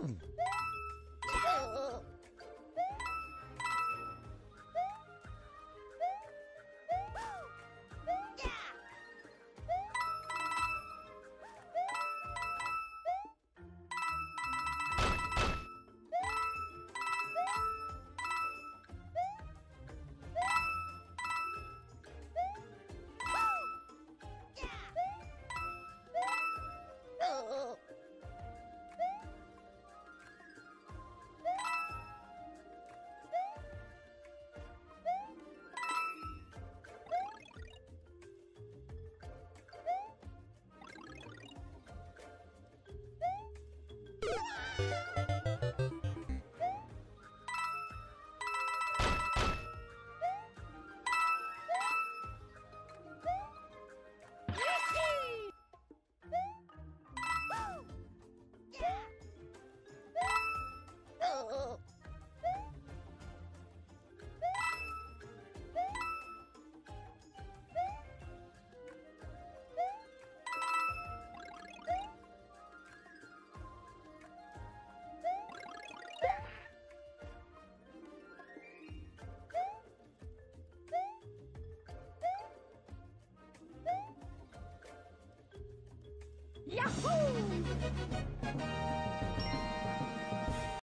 Martin. Yahoo!